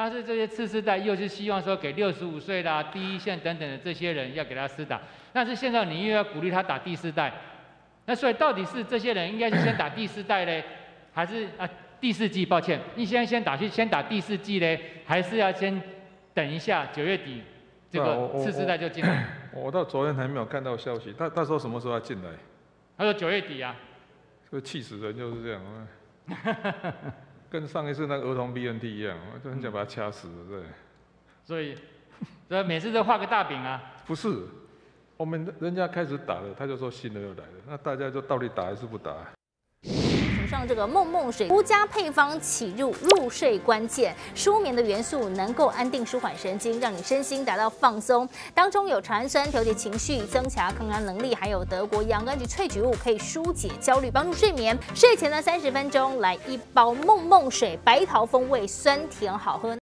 但是这些次世代又是希望说给六十五岁啦、第一线等等的这些人要给他施打，但是现在你又要鼓励他打第四代，那所以到底是这些人应该是先打第四代嘞，还是啊第四季？抱歉，你先先打去先打第四季嘞，还是要先等一下九月底这个次世代就进来？我到昨天还没有看到消息，他他说什么时候要进来？他说九月底啊。这气死人就是这样。跟上一次那个儿童 BNT 一样，我就很想把他掐死了，对。所以，所以每次都画个大饼啊。不是，我们人家开始打了，他就说新的又来了，那大家就到底打还是不打？上这个梦梦水独家配方起入入睡关键，舒眠的元素能够安定舒缓神经，让你身心达到放松。当中有茶氨酸调节情绪、增强抗压能力，还有德国洋甘菊萃取物可以疏解焦虑、帮助睡眠。睡前的三十分钟来一包梦梦水，白桃风味，酸甜好喝。